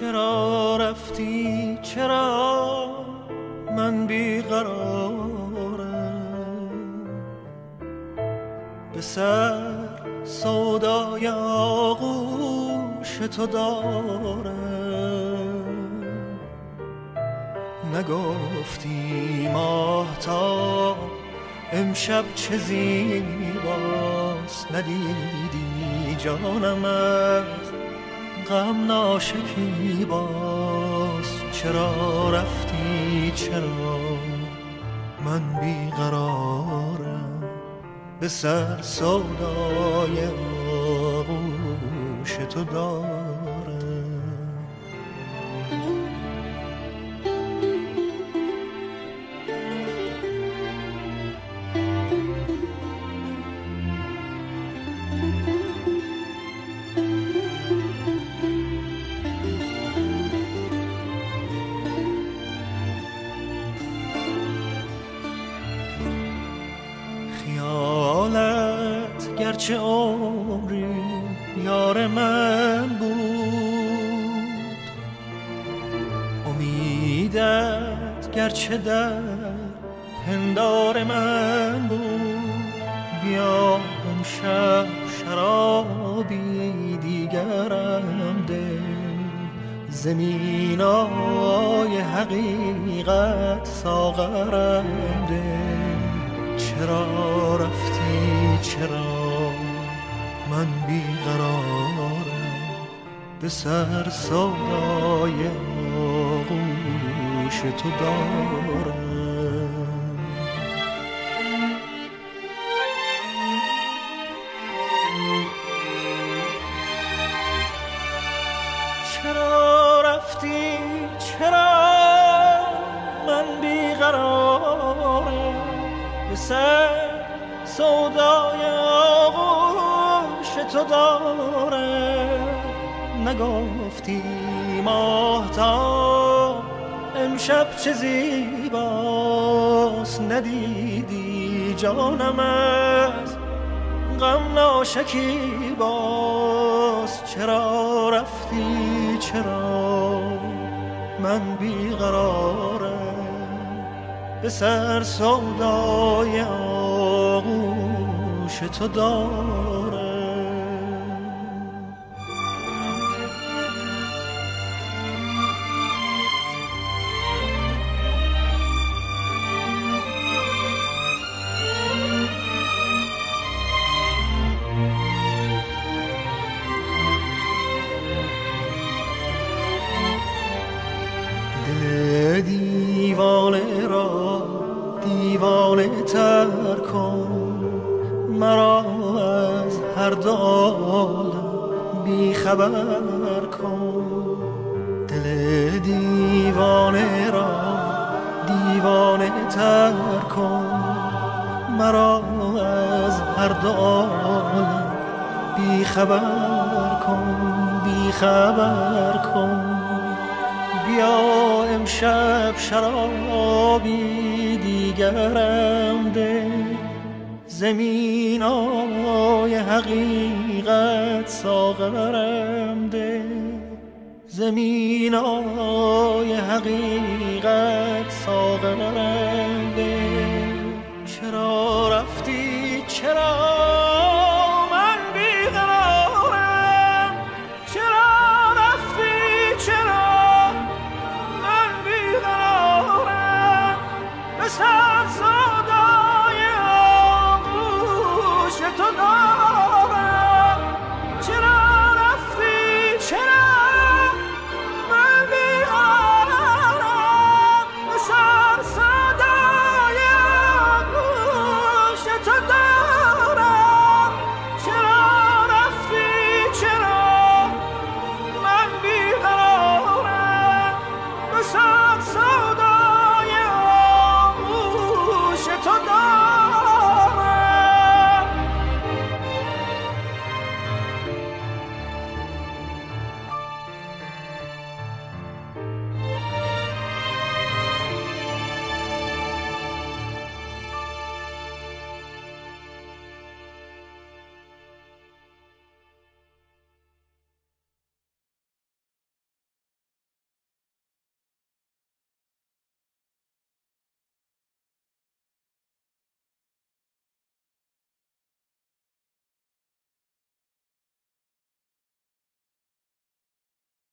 چرا رفتی؟ چرا من بیقرارم؟ به سر سودای آغوش تو دارم. نگفتی ماهتا امشب چه زیباست؟ ندیدی جانم از غم ناشکی باز. چرا رفتی؟ چرا؟ من بیقرارم به سر سودای آغوش تو دارم گرچه عمری یار من بود؟ امیدت گرچه در پندار من بود بیا امشب شرابی دیگرم ده. زمینای حقیقت ساغرم ده. چرا به سر سودای آغوش تو دارم. چرا رفتی؟ چرا من بیقرارم؟ به سر سودای آغوش تو داره نگفتی ماهتا امشب چه زیباست ندیدی جانم از غم ناشکی باز چرا رفتی؟ چرا من بیقرارم؟ به سر سودای آغوش تو دارم. دیوانه تر کن. مرا از هر دو عالم بیخبر کن. دل دیوانه را دیوانه تر کن. مرا از هر دو عالم بیخبر کن بیخبر کن. بیا امشب شرابی دیگرم ده. زمین آی حقیقت ساغرم ده. زمین آی حقیقت ساغرم ده. چرا رفتی؟ چرا